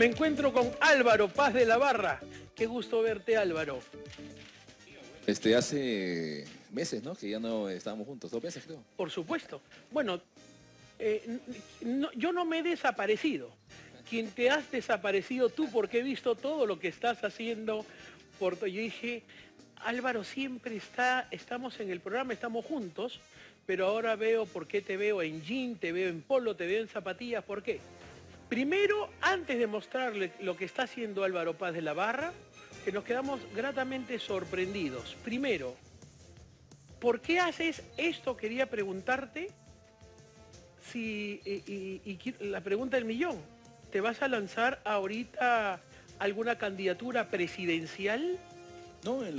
Me encuentro con Álvaro Paz de la Barra. Qué gusto verte, Álvaro. Este, hace meses, ¿no? Que ya no estábamos juntos, dos meses creo. Por supuesto. Bueno, eh, yo no me he desaparecido. Quien te has desaparecido tú, porque he visto todo lo que estás haciendo. Por... Yo dije, Álvaro siempre está, estamos en el programa, estamos juntos, pero ahora veo por qué te veo en jean, te veo en polo, te veo en zapatillas, ¿por qué? Primero, antes de mostrarle lo que está haciendo Álvaro Paz de la Barra, que nos quedamos gratamente sorprendidos. Primero, ¿por qué haces esto? Quería preguntarte si, y, la pregunta del millón, ¿te vas a lanzar ahorita alguna candidatura presidencial? No, en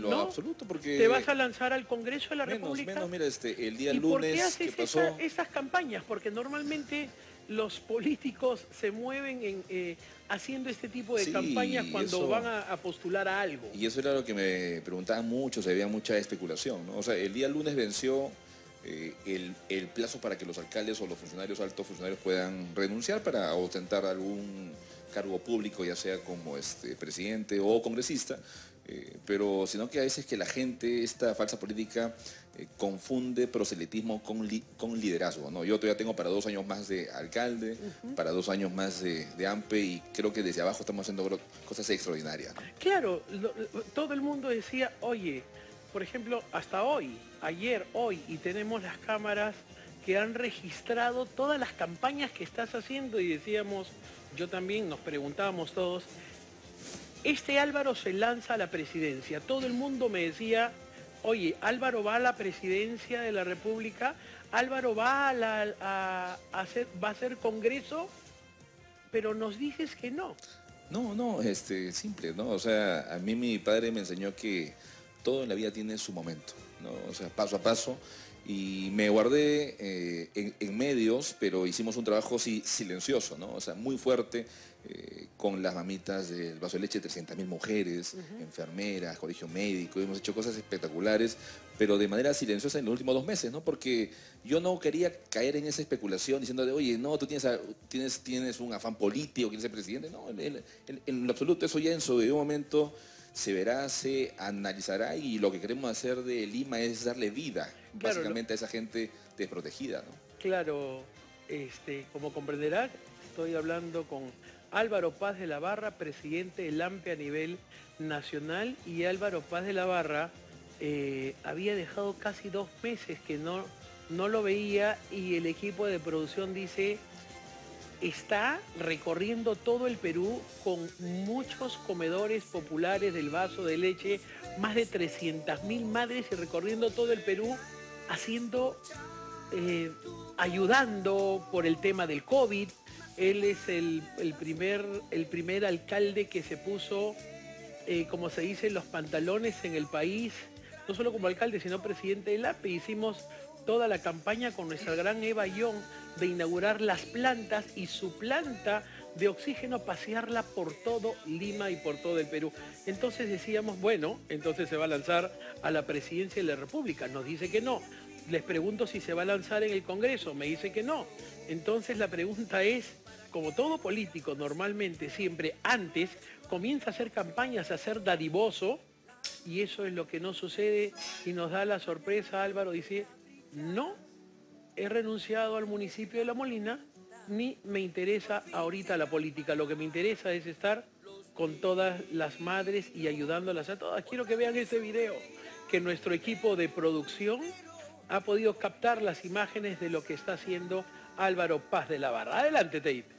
lo, absoluto, porque... ¿Te vas a lanzar al Congreso de la menos, República? Menos, mira, este, el día ¿Y lunes por qué haces pasó... esas campañas? Porque normalmente los políticos se mueven en, eh, haciendo este tipo de campañas cuando van a, postular a algo. Y eso era lo que me preguntaban mucho, se veía mucha especulación. ¿no? O sea, el día lunes venció eh, el, el, plazo para que los alcaldes o los funcionarios, altos funcionarios puedan renunciar para ostentar algún cargo público, ya sea como este, presidente o congresista, eh, pero sino que a veces que la gente, esta falsa política, eh, confunde proselitismo con, con liderazgo. ¿no? Yo todavía tengo para dos años más de alcalde, para dos años más de, AMPE y creo que desde abajo estamos haciendo cosas extraordinarias. Claro, todo el mundo decía, oye, por ejemplo, hasta hoy, ayer, hoy, y tenemos las cámaras que han registrado todas las campañas que estás haciendo y decíamos, yo también nos preguntábamos todos, este Álvaro se lanza a la presidencia. Todo el mundo me decía, oye, Álvaro va a la presidencia de la República, Álvaro va a, hacer, va a congreso, pero nos dices que no. No, no, este, simple, ¿no? O sea, a mí mi padre me enseñó que todo en la vida tiene su momento, ¿no? O sea, paso a paso y me guardé eh, en, medios, pero hicimos un trabajo sí, silencioso, ¿no? O sea, muy fuerte, eh, con las mamitas del vaso de leche, 300.000 mujeres, enfermeras, colegio médico, hemos hecho cosas espectaculares, pero de manera silenciosa en los últimos dos meses, ¿no? Porque yo no quería caer en esa especulación diciendo de, oye, no, tú tienes, tienes, tienes un afán político, quieres ser presidente. No, en, en lo absoluto, eso ya en su momento se verá, se analizará y lo que queremos hacer de Lima es darle vida básicamente a esa gente desprotegida. ¿no? Claro, este, como comprenderá, estoy hablando con Álvaro Paz de la Barra, presidente del AMPE a nivel nacional y Álvaro Paz de la Barra eh, había dejado casi dos meses que no, no lo veía y el equipo de producción dice está recorriendo todo el Perú con muchos comedores populares del vaso de leche, más de 300.000 madres y recorriendo todo el Perú haciendo, eh, ayudando por el tema del COVID. Él es el, primer, el primer alcalde que se puso, eh, como se dice, los pantalones en el país, no solo como alcalde, sino presidente del APE. Hicimos toda la campaña con nuestra gran Eva Young de inaugurar las plantas y su planta de oxígeno pasearla por todo Lima y por todo el Perú. Entonces decíamos, bueno, entonces se va a lanzar a la presidencia de la República. Nos dice que no. Les pregunto si se va a lanzar en el Congreso. Me dice que no. Entonces la pregunta es, como todo político normalmente siempre antes comienza a hacer campañas, a ser dadivoso, y eso es lo que no sucede y nos da la sorpresa, Álvaro dice, no he renunciado al municipio de La Molina, ni me interesa ahorita la política. Lo que me interesa es estar con todas las madres y ayudándolas a todas. Quiero que vean este video, que nuestro equipo de producción ha podido captar las imágenes de lo que está haciendo Álvaro Paz de la Barra. Adelante, Teit.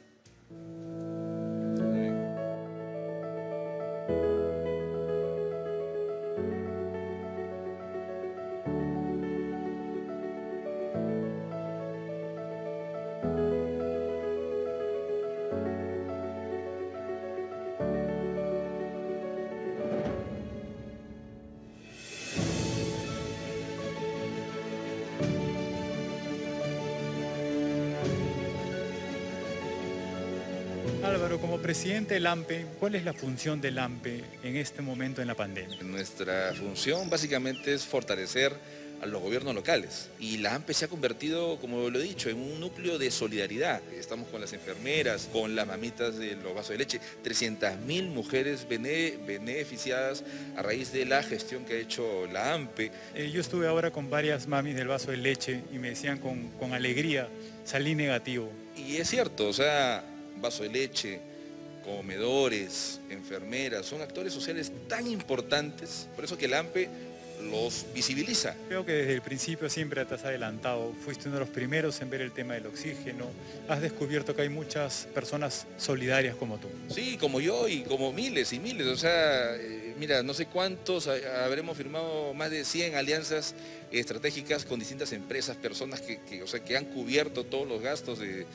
Álvaro, como presidente del AMPE, ¿cuál es la función del AMPE en este momento en la pandemia? Nuestra función básicamente es fortalecer a los gobiernos locales. Y la AMPE se ha convertido, como lo he dicho, en un núcleo de solidaridad. Estamos con las enfermeras, con las mamitas de los vasos de leche, 300.000 mujeres beneficiadas a raíz de la gestión que ha hecho la AMPE. Eh, yo estuve ahora con varias mamis del vaso de leche y me decían con, con alegría, salí negativo. Y es cierto, o sea, vaso de leche, comedores, enfermeras, son actores sociales tan importantes, por eso que el AMPE los visibiliza. Creo que desde el principio siempre te has adelantado, fuiste uno de los primeros en ver el tema del oxígeno, has descubierto que hay muchas personas solidarias como tú. Sí, como yo y como miles y miles, o sea, eh, mira, no sé cuántos, habremos firmado más de 100 alianzas estratégicas con distintas empresas, personas que, o sea, que han cubierto todos los gastos de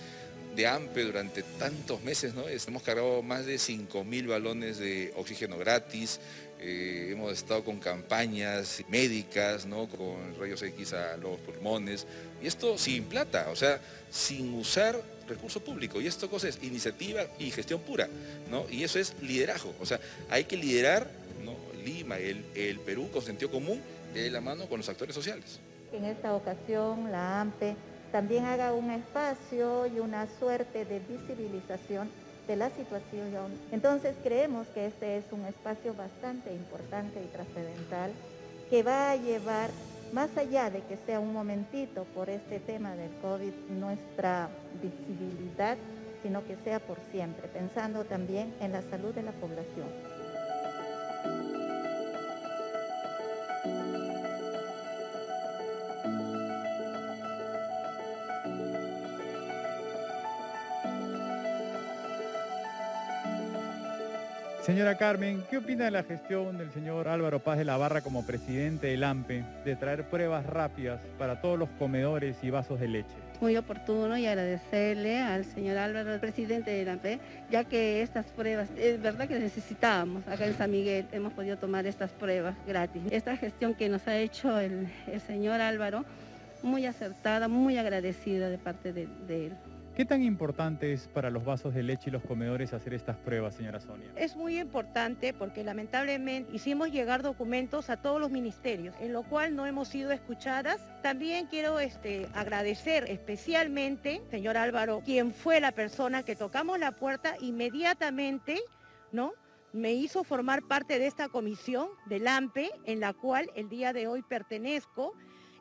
de AMPE durante tantos meses, ¿no? Hemos cargado más de 5.000 balones de oxígeno gratis, eh, hemos estado con campañas médicas, ¿no? Con rayos X a los pulmones, y esto sin plata, o sea, sin usar recurso público, y esto cosa es iniciativa y gestión pura, ¿no? Y eso es liderazgo, o sea, hay que liderar, ¿no? Lima, el, el Perú con sentido común, de la mano con los actores sociales. En esta ocasión, la AMPE también haga un espacio y una suerte de visibilización de la situación. Entonces creemos que este es un espacio bastante importante y trascendental que va a llevar, más allá de que sea un momentito por este tema del COVID, nuestra visibilidad, sino que sea por siempre, pensando también en la salud de la población. Señora Carmen, ¿qué opina de la gestión del señor Álvaro Paz de la Barra como presidente del AMPE de traer pruebas rápidas para todos los comedores y vasos de leche? Muy oportuno y agradecerle al señor Álvaro, presidente del AMPE, ya que estas pruebas, es verdad que necesitábamos, acá en San Miguel hemos podido tomar estas pruebas gratis. Esta gestión que nos ha hecho el, señor Álvaro, muy acertada, muy agradecida de parte de él. ¿Qué tan importante es para los vasos de leche y los comedores hacer estas pruebas, señora Sonia? Es muy importante porque lamentablemente hicimos llegar documentos a todos los ministerios, en lo cual no hemos sido escuchadas. También quiero este, agradecer especialmente, señor Álvaro, quien fue la persona que tocamos la puerta inmediatamente, ¿no? me hizo formar parte de esta comisión del AMPE, en la cual el día de hoy pertenezco,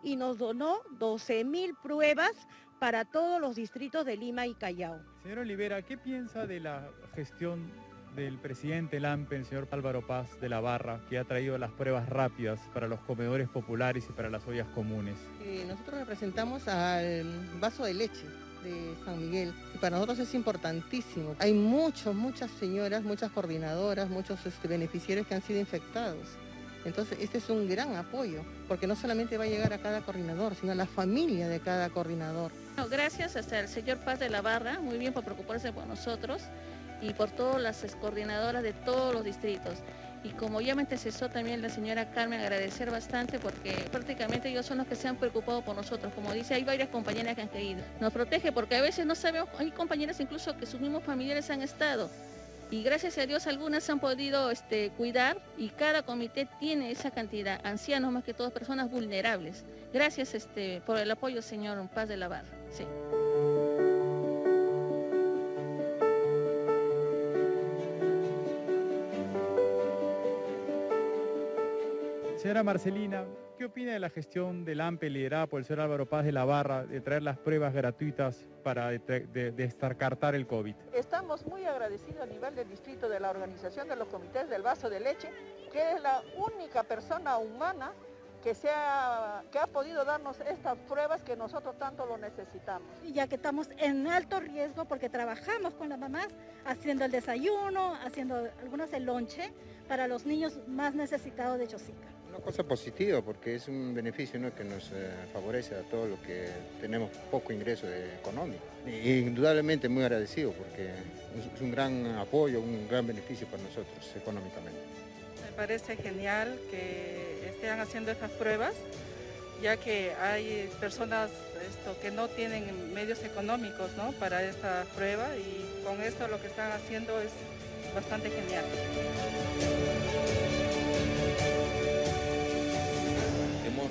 y nos donó 12 mil pruebas para todos los distritos de Lima y Callao. Señor Olivera, ¿qué piensa de la gestión del presidente Lampe, el señor Álvaro Paz de la Barra, que ha traído las pruebas rápidas para los comedores populares y para las ollas comunes? Eh, nosotros representamos al vaso de leche de San Miguel y para nosotros es importantísimo. Hay muchos, muchas señoras, muchas coordinadoras, muchos este, beneficiarios que han sido infectados. Entonces, este es un gran apoyo, porque no solamente va a llegar a cada coordinador, sino a la familia de cada coordinador. gracias hasta el señor Paz de la Barra, muy bien por preocuparse por nosotros y por todas las coordinadoras de todos los distritos. Y como ya me antecesó también la señora Carmen, agradecer bastante porque prácticamente ellos son los que se han preocupado por nosotros. Como dice, hay varias compañeras que han caído. Nos protege porque a veces no sabemos, hay compañeras incluso que sus mismos familiares han estado y gracias a Dios algunas han podido este, cuidar y cada comité tiene esa cantidad, ancianos más que todas personas vulnerables. Gracias este, por el apoyo, señor Paz de la Barra. Sí. Señora Marcelina, ¿qué opina de la gestión del AMPE liderada por el señor Álvaro Paz de la Barra de traer las pruebas gratuitas para descartar el COVID? Estamos muy agradecidos a nivel del distrito de la organización de los comités del vaso de leche, que es la única persona humana que, sea, que ha podido darnos estas pruebas que nosotros tanto lo necesitamos. Ya que estamos en alto riesgo porque trabajamos con las mamás haciendo el desayuno, haciendo algunos el lonche para los niños más necesitados de Chosica. Una cosa positiva porque es un beneficio que nos eh, favorece a todos los que tenemos poco ingreso económico. Y, indudablemente muy agradecido porque es un gran apoyo, un gran beneficio para nosotros económicamente. Me parece genial que estén haciendo estas pruebas ya que hay personas que no tienen medios económicos para esta prueba y con esto lo que están haciendo es bastante genial.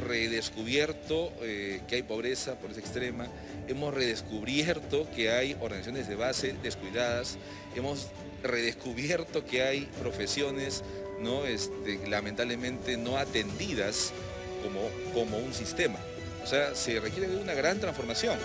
Redescubierto eh, que hay pobreza, pobreza extrema, hemos redescubierto que hay organizaciones de base descuidadas, hemos redescubierto que hay profesiones ¿no? Este, lamentablemente no atendidas como, como un sistema. O sea, se requiere de una gran transformación.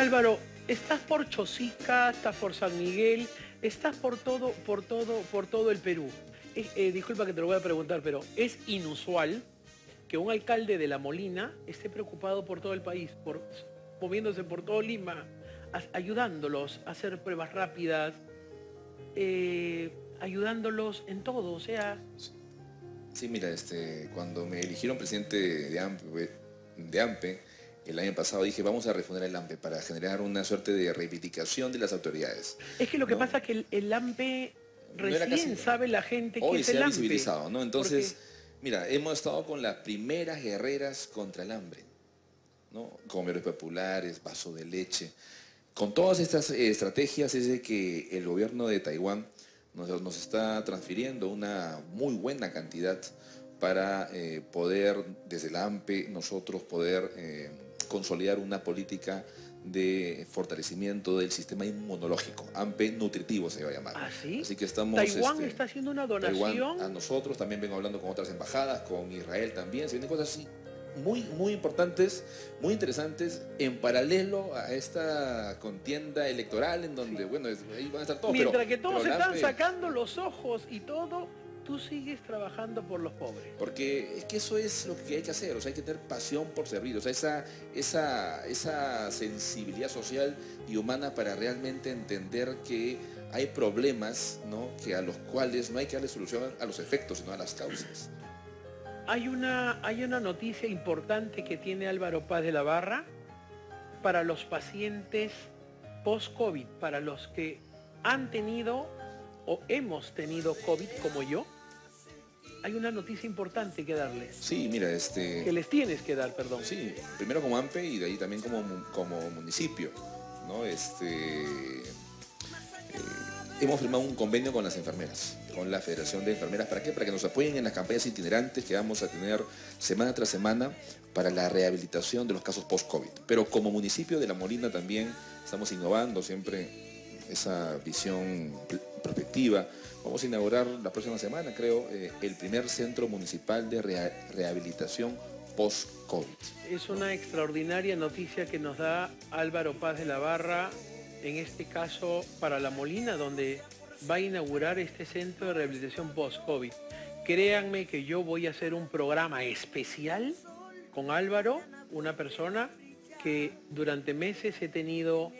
Álvaro, estás por Chosica, estás por San Miguel, estás por todo, por todo, por todo el Perú. Eh, disculpa que te lo voy a preguntar, pero es inusual que un alcalde de La Molina esté preocupado por todo el país, por, moviéndose por todo Lima, ayudándolos a hacer pruebas rápidas, eh, ayudándolos en todo, o sea... Sí, mira, este, cuando me eligieron presidente de de AMPE el año pasado dije, vamos a refundar el AMPE para generar una suerte de reivindicación de las autoridades. Es que lo que pasa es que el, AMPE recién sabe la gente que es el se ha visibilizado, ¿no? Entonces, mira, hemos estado con las primeras guerreras contra el hambre, ¿no? Comedores populares, vaso de leche. Con todas estas estrategias es de que el gobierno de Taiwán nos, está transfiriendo una muy buena cantidad para eh, poder, desde el AMPE, nosotros poder... Eh, consolidar una política de fortalecimiento del sistema inmunológico, AMPE nutritivo se va a llamar. ¿Ah, sí? Así que estamos... Taiwán este, está haciendo una donación. a nosotros, también vengo hablando con otras embajadas, con Israel también, se vienen cosas así muy, muy importantes, muy interesantes, en paralelo a esta contienda electoral en donde, bueno, ahí van a estar todos. Mientras que todos están sacando los ojos y todo, tú sigues trabajando por los pobres. Porque es que eso es lo que hay que hacer, o sea, hay que tener pasión por servir, o sea, esa, esa, esa sensibilidad social y humana para realmente entender que hay problemas ¿no? que a los cuales no hay que darle solución a los efectos, sino a las causas. Hay una, hay una noticia importante que tiene Álvaro Paz de la Barra para los pacientes post-COVID, para los que han tenido o hemos tenido COVID como yo, hay una noticia importante que darles. Sí, mira, este... Que les tienes que dar, perdón. Sí, primero como AMPE y de ahí también como, como municipio, ¿no? Este... Eh, hemos firmado un convenio con las enfermeras, con la Federación de Enfermeras. ¿Para qué? Para que nos apoyen en las campañas itinerantes que vamos a tener semana tras semana para la rehabilitación de los casos post-COVID. Pero como municipio de La Molina también estamos innovando siempre esa visión prospectiva. Vamos a inaugurar la próxima semana, creo, eh, el primer centro municipal de rehabilitación post-COVID. Es una extraordinaria noticia que nos da Álvaro Paz de la Barra, en este caso para La Molina, donde va a inaugurar este centro de rehabilitación post-COVID. Créanme que yo voy a hacer un programa especial con Álvaro, una persona que durante meses he tenido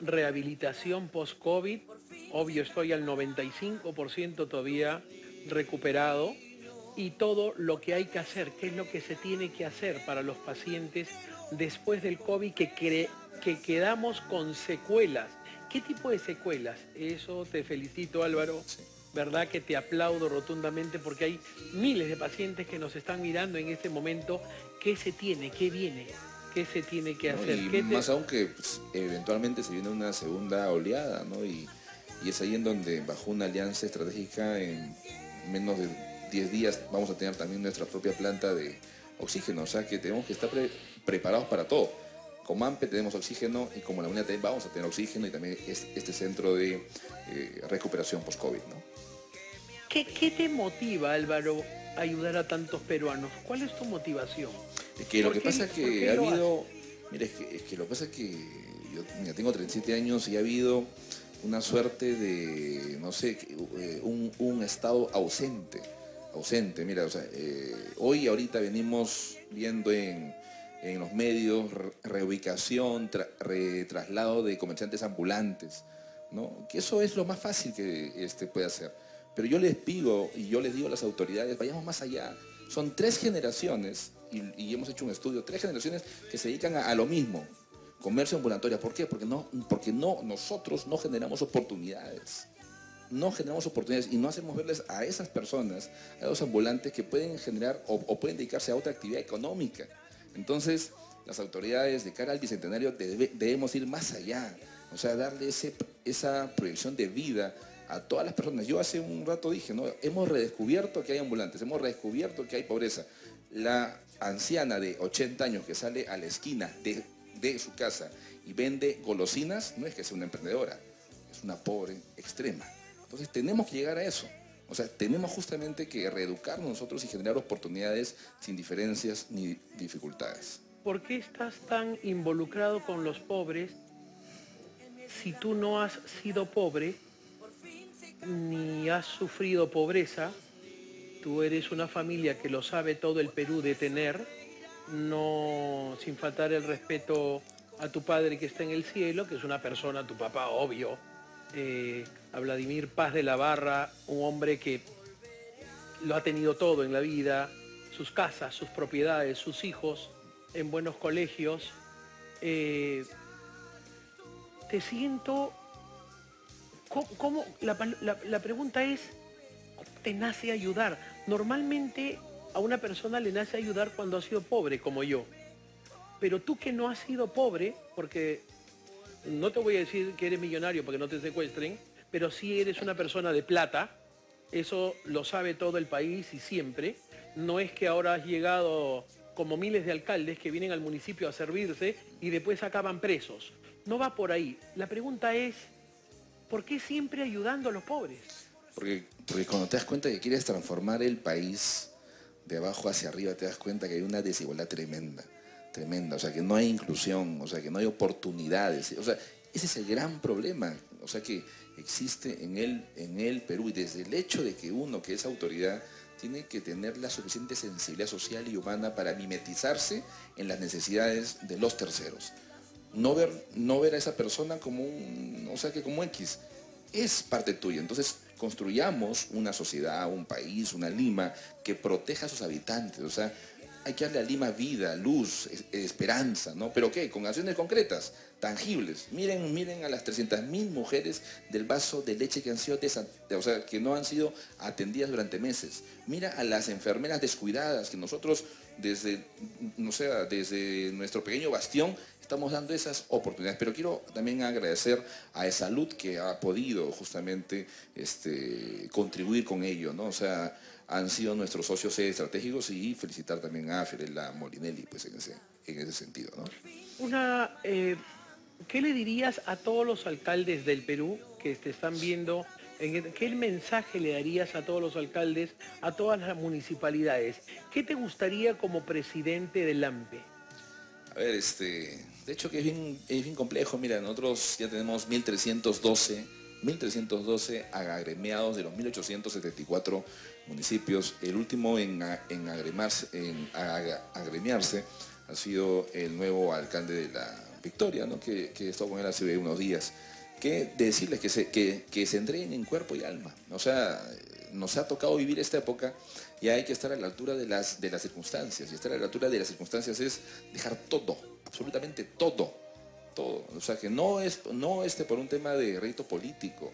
rehabilitación post-COVID. Obvio, estoy al 95% todavía recuperado. Y todo lo que hay que hacer, qué es lo que se tiene que hacer para los pacientes después del COVID que, que quedamos con secuelas. ¿Qué tipo de secuelas? Eso te felicito Álvaro. ¿Verdad que te aplaudo rotundamente porque hay miles de pacientes que nos están mirando en este momento? ¿Qué se tiene? ¿Qué viene? ¿Qué se tiene que hacer? Y más aún que pues, eventualmente se viene una segunda oleada, ¿no? Y, es ahí en donde bajo una alianza estratégica en menos de 10 días vamos a tener también nuestra propia planta de oxígeno, o sea que tenemos que estar preparados para todo. Como AMPE tenemos oxígeno y como la unidad también vamos a tener oxígeno y también este centro de eh, recuperación post-COVID, ¿no? ¿Qué, ¿Qué te motiva, Álvaro, a ayudar a tantos peruanos? ¿Cuál es tu motivación? Es que lo que pasa es que ha habido, mira, es que, lo que pasa es que yo tengo 37 años y ha habido una suerte de, no sé, eh, un, estado ausente, ausente, mira, o sea, eh, hoy ahorita venimos viendo en, los medios reubicación, retraslado de comerciantes ambulantes, ¿no? Que eso es lo más fácil que este, puede hacer. Pero yo les pido y yo les digo a las autoridades, vayamos más allá. Son tres generaciones y, hemos hecho un estudio, tres generaciones que se dedican a, lo mismo, comercio ambulatorio. ¿Por qué? Porque, no, porque no, nosotros no generamos oportunidades. No generamos oportunidades y no hacemos verles a esas personas, a los ambulantes que pueden generar o, pueden dedicarse a otra actividad económica. Entonces, las autoridades de cara al bicentenario debemos ir más allá, o sea, darle esa proyección de vida a todas las personas. Yo hace un rato dije, ¿no? hemos redescubierto que hay ambulantes, hemos redescubierto que hay pobreza. La anciana de 80 años que sale a la esquina de, de su casa y vende golosinas, no es que sea una emprendedora, es una pobre extrema. Entonces tenemos que llegar a eso. O sea, tenemos justamente que reeducarnos nosotros y generar oportunidades sin diferencias ni dificultades. ¿Por qué estás tan involucrado con los pobres si tú no has sido pobre ni has sufrido pobreza? Tú eres una familia que lo sabe todo el Perú de tener, no sin faltar el respeto a tu padre que está en el cielo, que es una persona, tu papá, obvio, eh, a Vladimir Paz de la Barra, un hombre que lo ha tenido todo en la vida, sus casas, sus propiedades, sus hijos, en buenos colegios. Eh, te siento, ¿cómo, la, la pregunta es, ¿te nace ayudar? Normalmente a una persona le nace ayudar cuando ha sido pobre, como yo. Pero tú que no has sido pobre, porque no te voy a decir que eres millonario porque no te secuestren, pero sí eres una persona de plata, eso lo sabe todo el país y siempre. No es que ahora has llegado como miles de alcaldes que vienen al municipio a servirse y después acaban presos. No va por ahí. La pregunta es, ¿por qué siempre ayudando a los pobres? Porque, porque cuando te das cuenta que quieres transformar el país de abajo hacia arriba, te das cuenta que hay una desigualdad tremenda tremenda, o sea, que no hay inclusión, o sea, que no hay oportunidades, o sea, ese es el gran problema, o sea, que existe en el, en el Perú y desde el hecho de que uno que es autoridad tiene que tener la suficiente sensibilidad social y humana para mimetizarse en las necesidades de los terceros. No ver, no ver a esa persona como un, o sea, que como X, es parte tuya. Entonces, construyamos una sociedad, un país, una Lima que proteja a sus habitantes. O sea, hay que darle a Lima vida, luz, esperanza, ¿no? Pero ¿qué? Con acciones concretas, tangibles. Miren, miren a las 300.000 mujeres del vaso de leche que han sido o sea, que no han sido atendidas durante meses. Mira a las enfermeras descuidadas que nosotros desde, no sé, desde nuestro pequeño bastión estamos dando esas oportunidades. Pero quiero también agradecer a Salud que ha podido justamente este, contribuir con ello, ¿no? O sea, han sido nuestros socios estratégicos y felicitar también a Fiorella Molinelli pues, en, ese, en ese sentido. Una, eh, ¿Qué le dirías a todos los alcaldes del Perú que te están viendo? ¿Qué mensaje le darías a todos los alcaldes, a todas las municipalidades? ¿Qué te gustaría como presidente del AMPE? A ver, este, de hecho que es bien, es bien complejo. Mira, nosotros ya tenemos 1.312 1.312 agremiados de los 1.874 municipios. El último en, en, en agremiarse ha sido el nuevo alcalde de la Victoria, ¿no? que, que estuvo con él hace unos días. Que decirles que se, que, que se entreguen en cuerpo y alma. O sea, nos ha tocado vivir esta época y hay que estar a la altura de las, de las circunstancias. Y estar a la altura de las circunstancias es dejar todo, absolutamente todo, todo. O sea, que no es no este por un tema de reto político.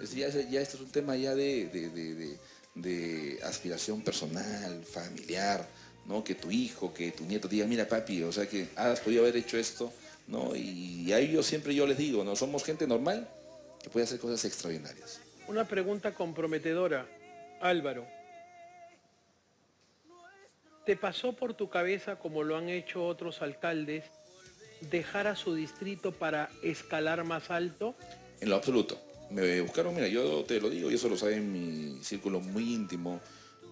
Es, ya, ya este es un tema ya de, de, aspiración personal, familiar, ¿no? Que tu hijo, que tu nieto diga, mira papi, o sea que has podido haber hecho esto, ¿no? Y a ellos siempre yo les digo, ¿no? Somos gente normal que puede hacer cosas extraordinarias. Una pregunta comprometedora, Álvaro. ¿Te pasó por tu cabeza, como lo han hecho otros alcaldes, dejar a su distrito para escalar más alto? En lo absoluto. Me buscaron, mira, yo te lo digo, y eso lo sabe en mi círculo muy íntimo,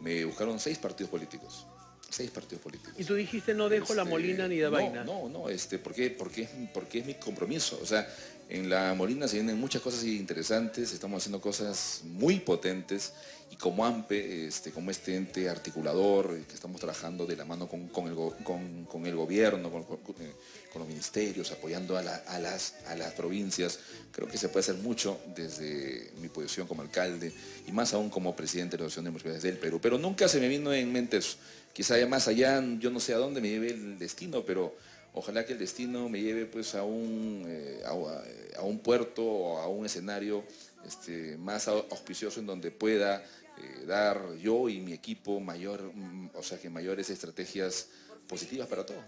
me buscaron seis partidos políticos. Seis partidos políticos. Y tú dijiste no dejo la este, Molina ni de vaina. No, no, este, ¿por qué? Porque, porque es mi compromiso. O sea, en la Molina se vienen muchas cosas interesantes, estamos haciendo cosas muy potentes y como AMPE, este, como este ente articulador, eh, que estamos trabajando de la mano con, el, con, el, gobierno, con, eh, los ministerios, apoyando a, las, a las provincias, creo que se puede hacer mucho desde mi posición como alcalde y más aún como presidente de la Asociación de Municipalidades del Perú. Pero nunca se me vino en mente eso. Quizá más allá, yo no sé a dónde me lleve el destino, pero Ojalá que el destino me lleve pues a un, eh, a, un puerto o a un escenario este, más auspicioso en donde pueda eh, dar yo y mi equipo mayor, mm, o sea que mayores estrategias positivas para todos.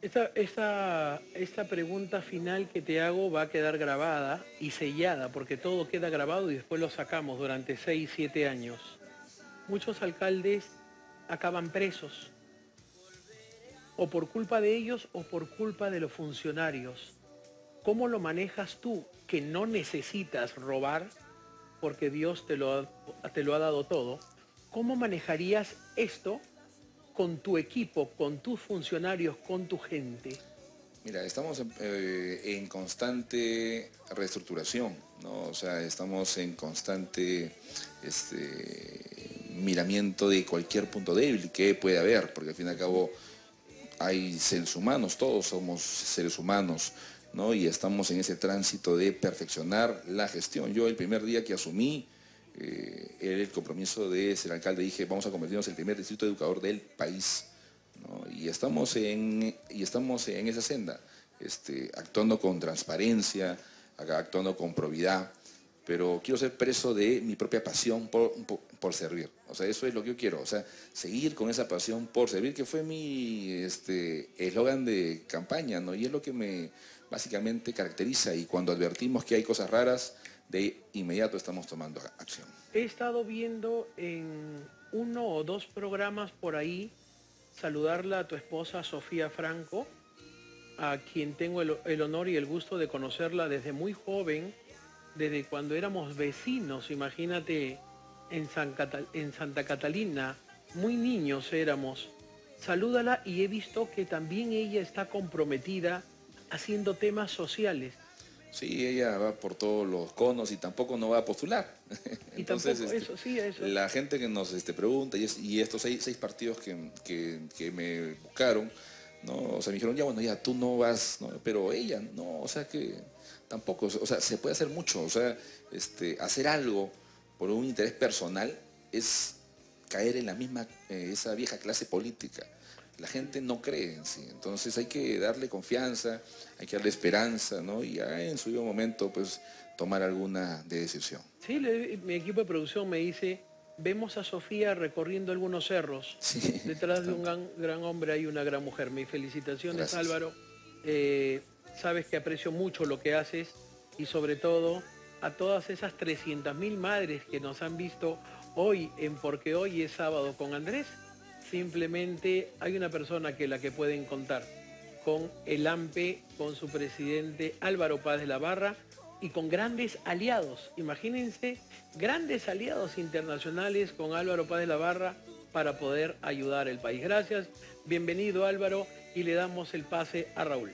Esta, esta, esta pregunta final que te hago va a quedar grabada y sellada, porque todo queda grabado y después lo sacamos durante 6, 7 años. Muchos alcaldes acaban presos, o por culpa de ellos o por culpa de los funcionarios. ¿Cómo lo manejas tú, que no necesitas robar, porque Dios te lo te lo ha dado todo? ¿Cómo manejarías esto con tu equipo, con tus funcionarios, con tu gente? Mira, estamos eh, en constante reestructuración, ¿no? O sea, estamos en constante este, miramiento de cualquier punto débil que puede haber, porque al fin y al cabo hay seres humanos, todos somos seres humanos, ¿no? Y estamos en ese tránsito de perfeccionar la gestión. Yo el primer día que asumí eh, el compromiso de ser alcalde, dije, vamos a convertirnos en el primer distrito educador del país. Y, estamos en, y estamos en esa senda, este, actuando con transparencia, actuando con probidad, pero quiero ser preso de mi propia pasión por, por, servir. O sea, eso es lo que yo quiero, o sea, seguir con esa pasión por servir, que fue mi este, eslogan de campaña, ¿no? Y es lo que me básicamente caracteriza y cuando advertimos que hay cosas raras, de inmediato estamos tomando acción. He estado viendo en uno o dos programas por ahí saludarla a tu esposa Sofía Franco, a quien tengo el, honor y el gusto de conocerla desde muy joven, desde cuando éramos vecinos, imagínate, en, en Santa Catalina, muy niños éramos. Salúdala y he visto que también ella está comprometida haciendo temas sociales. Sí, ella va por todos los conos y tampoco no va a postular. Entonces, este, eso, sí, eso. la gente que nos este, pregunta, y, estos seis, partidos que, me buscaron, ¿no? O sea, me dijeron, ya bueno, ya tú no vas, pero ella, no, o sea que tampoco, o sea, se puede hacer mucho, o sea, este, hacer algo por un interés personal es caer en la misma, eh, esa vieja clase política la gente no cree en sí. Entonces hay que darle confianza, hay que darle esperanza, ¿no? Y ya en su momento, pues, tomar alguna decisión. Sí, mi equipo de producción me dice, vemos a Sofía recorriendo algunos cerros. Detrás de un gran, hombre hay una gran mujer. Mis felicitaciones, Álvaro. Eh, sabes que aprecio mucho lo que haces y sobre todo a todas esas 300.000 madres que nos han visto hoy en Porque Hoy es sábado con Andrés Simplemente hay una persona que la que pueden contar con el AMPE, con su presidente Álvaro Paz de la Barra y con grandes aliados. Imagínense, grandes aliados internacionales con Álvaro Paz de la Barra para poder ayudar al país. Gracias, bienvenido Álvaro y le damos el pase a Raúl.